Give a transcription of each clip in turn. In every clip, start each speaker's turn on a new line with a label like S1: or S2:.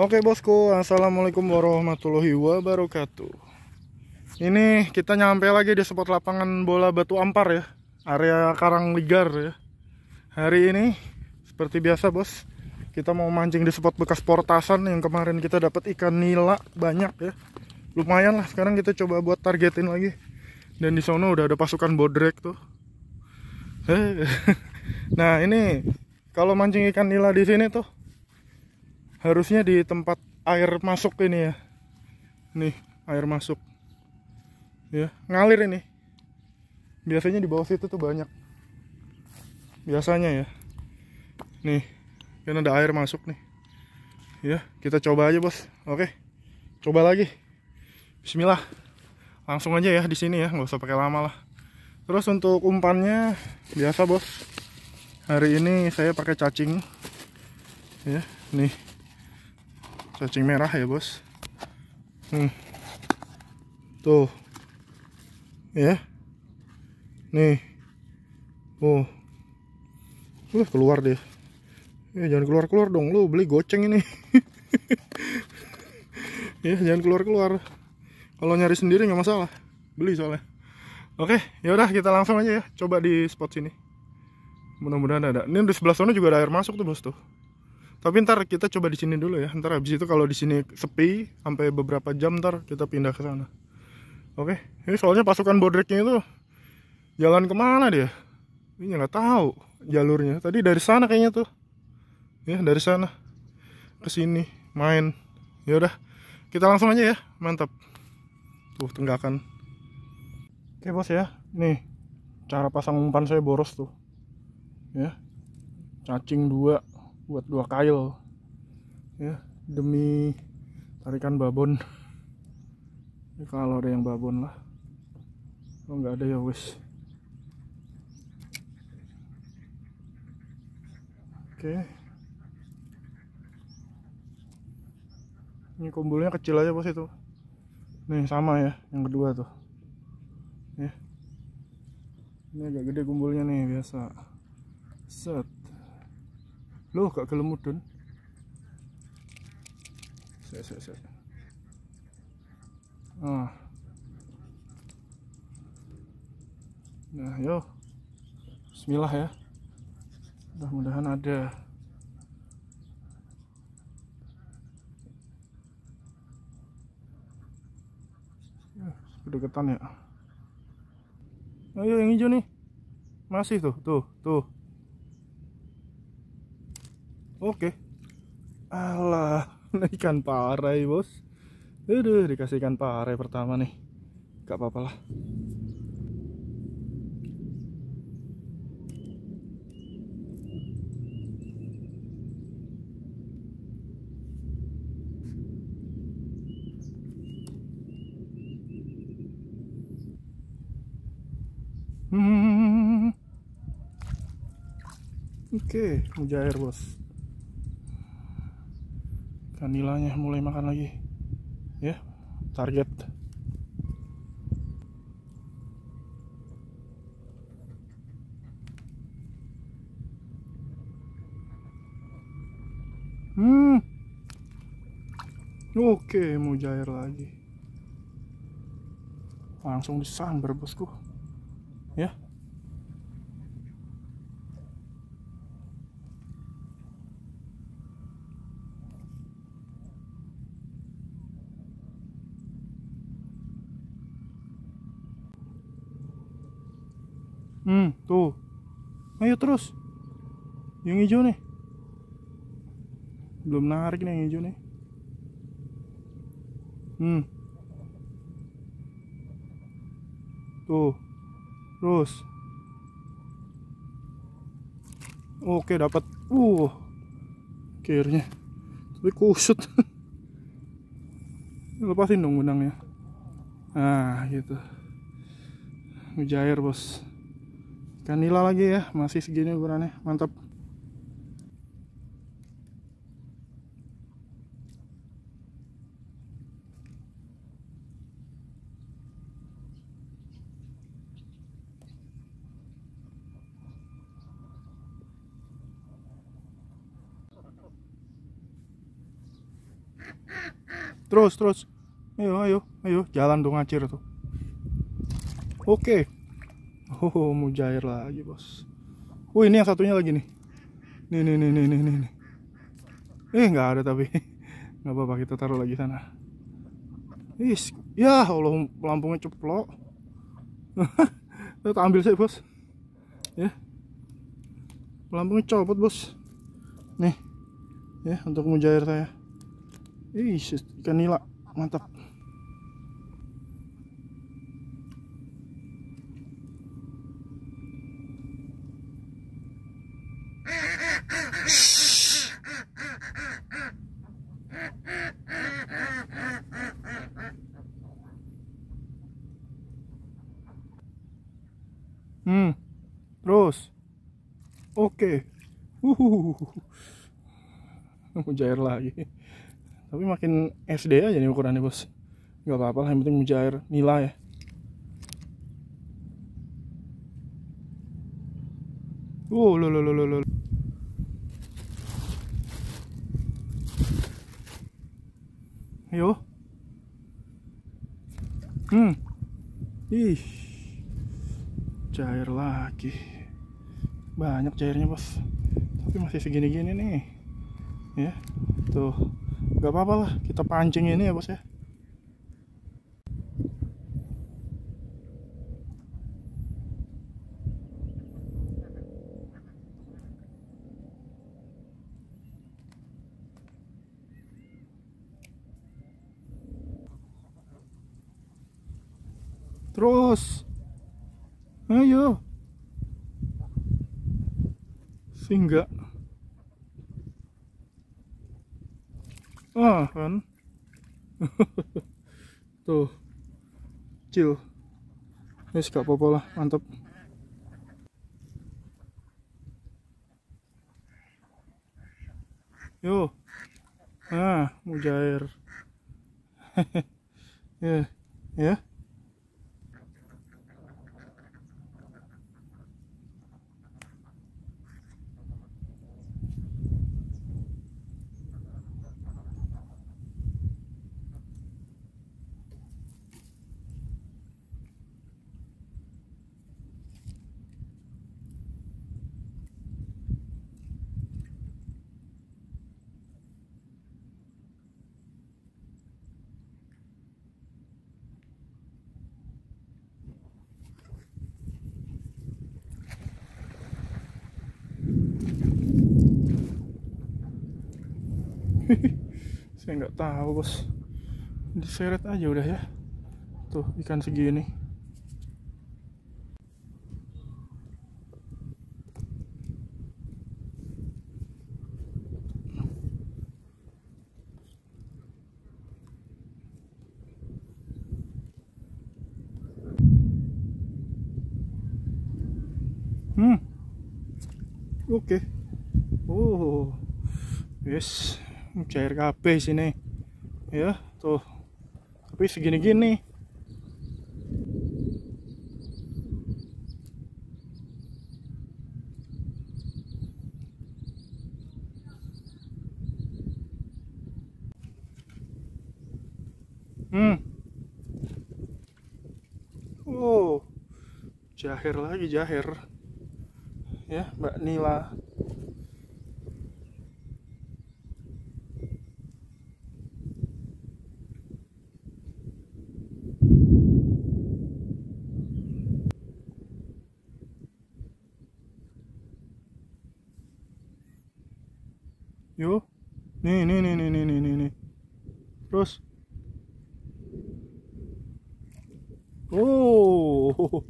S1: Oke bosku, assalamualaikum warahmatullahi wabarakatuh. Ini kita nyampe lagi di spot lapangan bola Batu Ampar ya, area Karang Ligar ya. Hari ini seperti biasa bos, kita mau mancing di spot bekas portasan yang kemarin kita dapat ikan nila banyak ya. Lumayan lah, sekarang kita coba buat targetin lagi. Dan di sana udah ada pasukan bodrek tuh. Nah ini kalau mancing ikan nila di sini tuh harusnya di tempat air masuk ini ya nih air masuk ya ngalir ini. Biasanya di bawah situ tuh banyak. Biasanya ya. Nih kan ada air masuk nih. Ya kita coba aja bos. Oke. Coba lagi. Bismillah. Langsung aja ya di sini ya nggak usah pakai lama lah. Terus untuk umpannya biasa bos. Hari ini saya pakai cacing. Ya nih. Cacing merah ya bos. Hmm. tuh ya. Nih. Oh. Uh keluar deh ya jangan keluar keluar dong. Lu beli goceng ini. Ya jangan keluar keluar kalau nyari sendiri nggak masalah. Beli soalnya. Oke yaudah kita langsung aja ya. Coba di spot sini. Mudah-mudahan ada. Ini di sebelah sana juga ada air masuk tuh bos tuh. Tapi ntar kita coba di sini dulu ya. Ntar habis itu kalau di sini sepi sampai beberapa jam ntar kita pindah ke sana. Oke, ini soalnya pasukan bodreknya itu jalan ke mana dia? Ini nggak tahu jalurnya. Tadi dari sana kayaknya tuh. Ya dari sana ke sini main. Ya udah, kita langsung aja ya. Mantap. Tuh tenggakan. Oke bos ya, nih cara pasang umpan saya boros tuh. Ya, cacing dua buat dua kail ya demi tarikan babon ya, kalau ada yang babon lah. Kalau nggak ada ya wis. Oke. Ini kumpulnya kecil aja bos itu. Nih sama ya yang kedua tuh. Ya ini agak gede kumpulnya nih biasa. Set. Loh, gak gelem mudun. Sek, sek, sek. Ah. Nah, yo. Bismillah ya. Mudah-mudahan ada. Ya, kedekatan ya. Ayo yang hijau nih. Masih tuh, tuh, tuh. Oke. Alah, ikan parai, Bos. Aduh, dikasih ikan parai pertama nih. Gak apa-apa lah. Hmm. Oke, okay, mujair bos kanilanya mulai makan lagi ya target. Hmm. Oke mau jair lagi. Langsung disambar bosku. Ya Tuh. Ayo terus. Yang hijau nih. Belum narik nih yang hijau nih. Hmm. Tuh. Terus. Oke, dapat. Uh. Akhirnya. Tapi kusut. Lepasin dong benangnya. Nah, gitu. mujair bos ikan nila lagi ya masih segini ukurannya mantap Terus, terus. Ayo, ayo, ayo, jalan dong ngacir tuh. Oke. Oh, mujair lagi, Bos. Oh, ini yang satunya lagi nih. Nih, nih, nih, nih, nih, nih. Eh, nggak ada tapi. Nggak apa-apa, kita taruh lagi sana. Is, ya Allah, pelampungnya ceplok. kita ambil saya, Bos. Ya. Pelampungnya copot, Bos. Nih. Ya, untuk mujair saya. Ih, ikan nila, mantap. Oke, uhuh, mujair lagi tapi makin SD aja nih ukurannya bos nggak apa-apa lah yang penting mujair nila ya Oh, lo lo lo lo lo. Yo. Hmm. Ih. Cair lagi. Banyak cairnya, Bos. Tapi masih segini-gini nih. Ya. Tuh nggak apa-apa lah kita pancing ini ya bos ya terus ayo singgah ah kan? Tuh. Chill. Wes gak apa-apa lah. Mantap yo. Ah mujair. Ya ya saya nggak tahu bos. Diseret aja udah ya. Tuh ikan segini. Hmm. Oke. Okay. oh yes cair kabeh sini. Ya tuh. Tapi segini-gini. Hmm. Oh jahir lagi jahir. Ya Mbak Nila oh,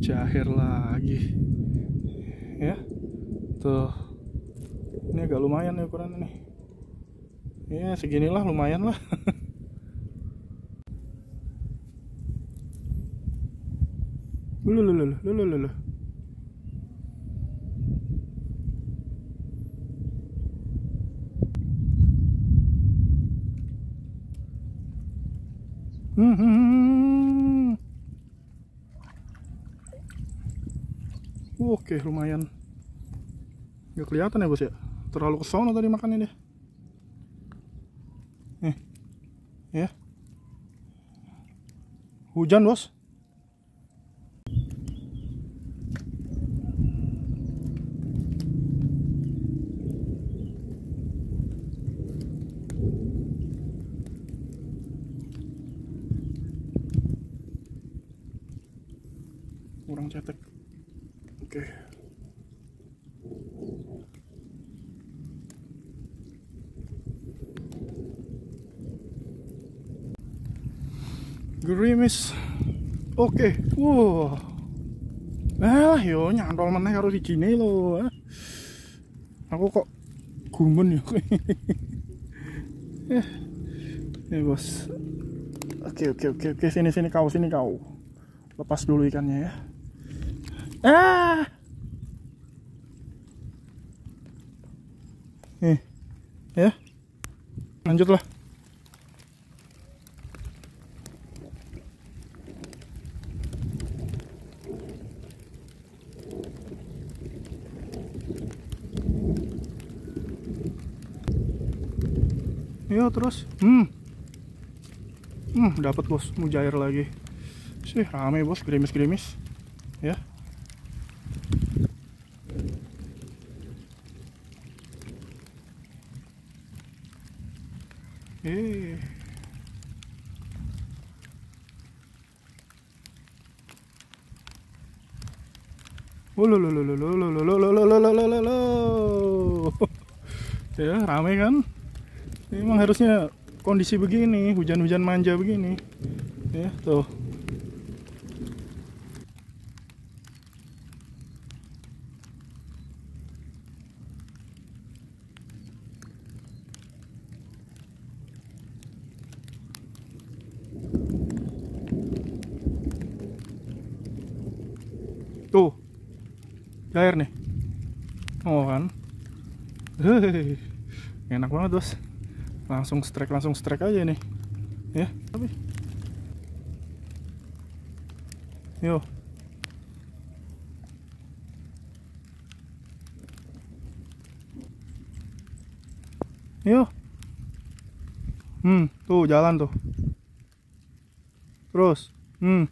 S1: cair lagi. Ya. Tuh. Ini agak lumayan nih ukurannya nih. Ya seginilah lumayan lah. Lulu Mm-hmm. Oke, lumayan. Gak kelihatan ya, Bos ya? Terlalu ke sono tadi makannya dia. Eh. Ya. Hujan, Bos. kurang cetek oke gerimis. Oke wow ah yo nyantol mana karo di sini lo ah. aku kok gumen ya eh ya bos. Oke oke oke oke sini sini kau sini kau. Lepas dulu ikannya ya. Ah! Nih ya. Lanjutlah Yo terus, hmm, hmm dapat bos, mujair lagi. Sih rame bos, gerimis-gerimis, ya. Harusnya kondisi begini, hujan-hujan manja begini. Ya, tuh. Tuh. Cair nih. Oh kan. Hehehe. Enak banget, Bos. Langsung strike, langsung strike aja nih. Ya, tapi Yo. Yo. Hmm, tuh jalan tuh. Terus. Hmm.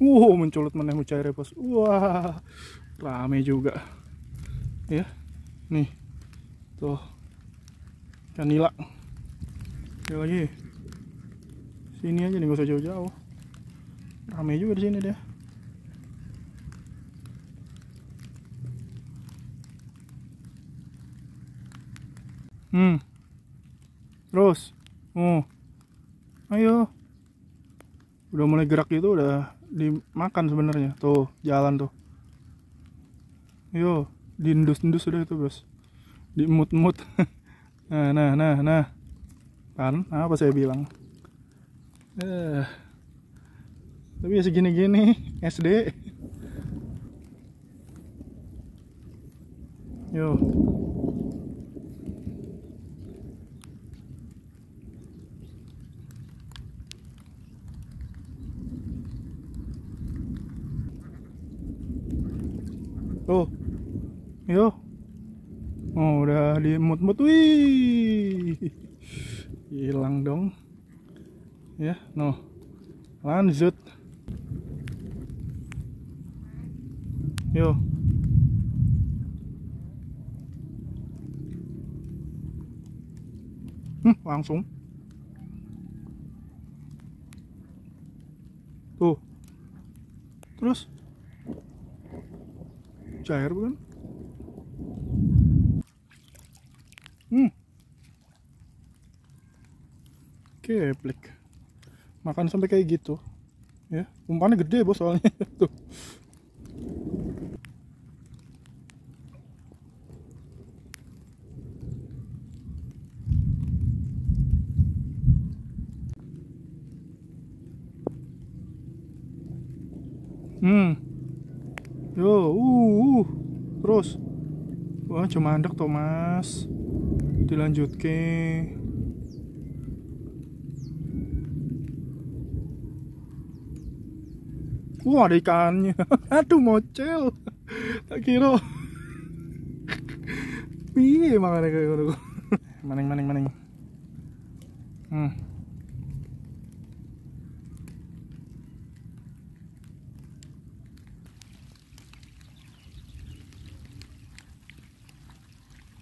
S1: Wow, menculut meneh mucair bos. Wah, rame juga. Ya, nih, tuh, ikan nila. Ya lagi, sini aja nih, gak usah jauh-jauh. Rame juga di sini deh. Hmm, terus, oh, ayo, udah mulai gerak gitu udah dimakan sebenarnya. Tuh jalan tuh. Yo diendus-endus sudah itu bos diemut-emut nah nah nah nah. Kan? Apa saya bilang? Eh. Tapi ya segini-gini SD yo. Tuh. Yo. Dimut-mut. Wih. Hilang dong. Ya, no. Lanjut. Yo. Hmm, langsung. Tuh. Terus cair bukan hmm keplek makan sampai kayak gitu ya umpannya gede bos soalnya tuh Hmm. Yo, uh, uh. Terus. Wah, cuma andek Thomas. Dilanjut ke. Wah, ada ikannya. Aduh, mocel. Tak kira. Piye makanya kayak gitu. Maning, maning, maning. Hmm.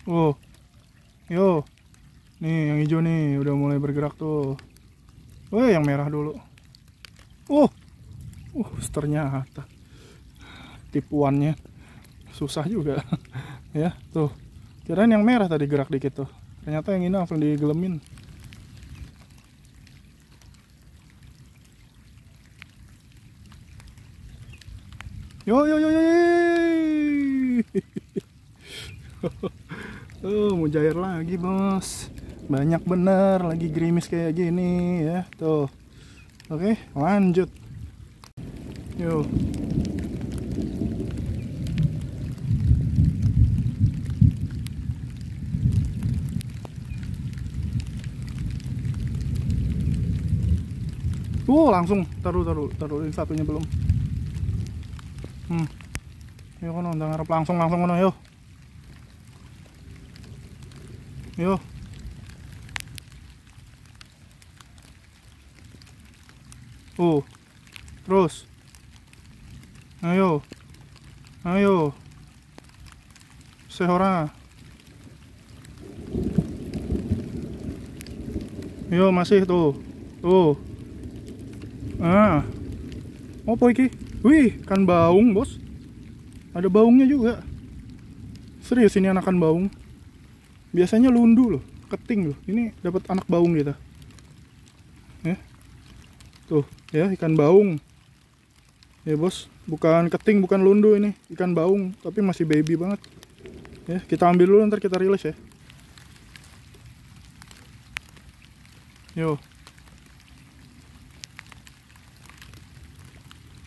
S1: Oh, yo, nih yang hijau nih udah mulai bergerak tuh. Oh, yang merah dulu. Oh, uh, ternyata tipuannya susah juga, ya tuh. Kirain yang merah tadi gerak dikit tuh. Ternyata yang ini langsung digelemin. Yo yo yo yo. Tuh, mau jair lagi, Bos. Banyak bener lagi gerimis kayak gini ya. Tuh. Oke, lanjut. Yo. Uh, langsung taruh taruh taruh yang satunya belum. Hmm. Yo kono ngarep langsung langsung kono yo. Yo. Oh. Terus. Ayo. Ayo. Sehora. Yo masih tuh. Tuh. Ah. Apa iki? Wih, kan baung, Bos. Ada baungnya juga. Serius ini anakan baung. Biasanya lundu loh, keting loh. Ini dapat anak baung kita. Ya. Tuh, ya ikan baung. Ya, Bos. Bukan keting, bukan lundu ini. Ikan baung, tapi masih baby banget. Ya, kita ambil dulu ntar kita rilis ya. Yo.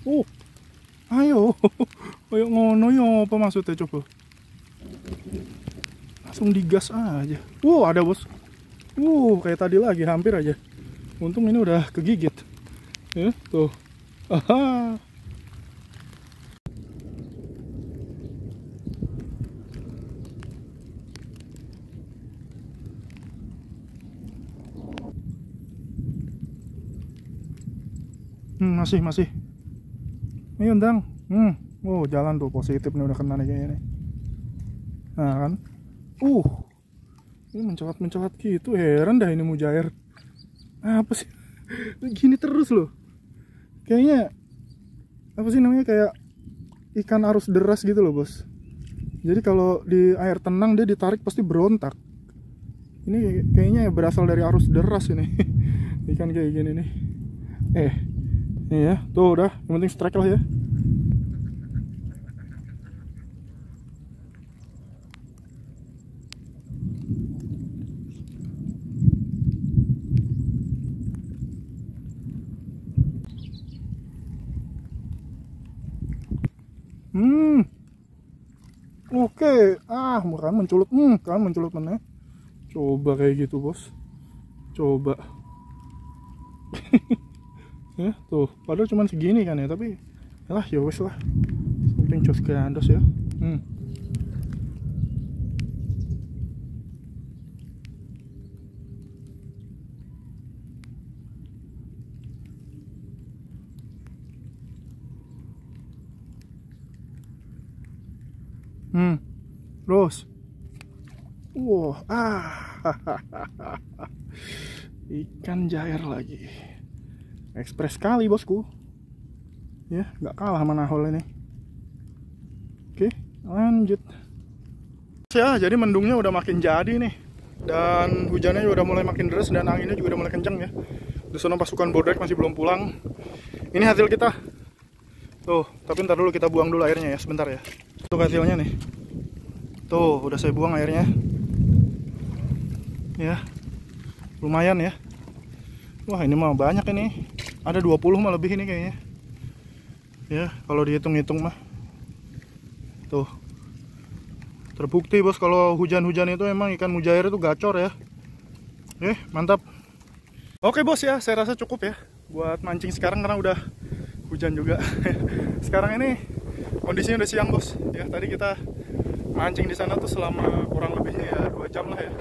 S1: Oh. Ayo. Ayo ngono yo apa maksudnya coba? Langsung digas aja. Wow, ada bos. Wow, kayak tadi lagi hampir aja. Untung ini udah kegigit. Ya, tuh. Aha. Hmm, masih, masih. Ayo, Ndang. Hmm. Oh, jalan tuh positif nih udah kena nih kayaknya nih. Nah, kan. Uh. Ini mencolot-mencolot gitu. Heran dah ini mujair. Apa sih? Gini terus loh. Kayaknya apa sih namanya kayak ikan arus deras gitu loh, Bos. Jadi kalau di air tenang dia ditarik pasti berontak. Ini kayaknya berasal dari arus deras ini. Ikan kayak gini nih. Eh, Iya, tuh udah, yang penting strike lah ya. Hmm. Oke, ah, kan menculut. Hmm, kan menculut mana? Coba kayak gitu, Bos. Coba. ya tuh. Padahal cuma segini kan ya tapi lah ya wes lah. Penting cus ke andos ya. Hmm. Hmm, terus, wow, ah, ikan jair lagi ekspres sekali bosku. Ya nggak kalah sama nahol ini. Oke lanjut. Ya jadi mendungnya udah makin jadi nih. Dan hujannya udah mulai makin deras dan anginnya juga udah mulai kencang ya. Di sana pasukan bordek masih belum pulang. Ini hasil kita. Tuh tapi ntar dulu kita buang dulu airnya ya sebentar ya. Tuh hasilnya nih. Tuh udah saya buang airnya. Ya lumayan ya Wah ini mah banyak ini. Ada 20 mah lebih ini kayaknya. Ya kalau dihitung-hitung mah. Tuh. Terbukti bos kalau hujan-hujan itu emang ikan mujair itu gacor ya. Eh mantap. Oke bos ya saya rasa cukup ya buat mancing sekarang karena udah hujan juga. Sekarang ini kondisinya udah siang bos. Ya tadi kita mancing di sana tuh selama kurang lebihnya ya dua jam lah ya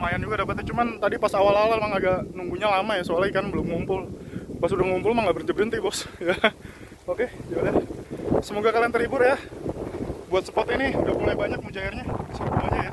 S1: lumayan juga dapetnya. Cuman tadi pas awal-awal emang agak nunggunya lama ya soalnya ikan belum ngumpul. Pas udah ngumpul mah nggak berhenti berhenti bos. Ya. Oke yaudah semoga kalian terhibur ya. Buat spot ini udah mulai banyak mujairnya semuanya ya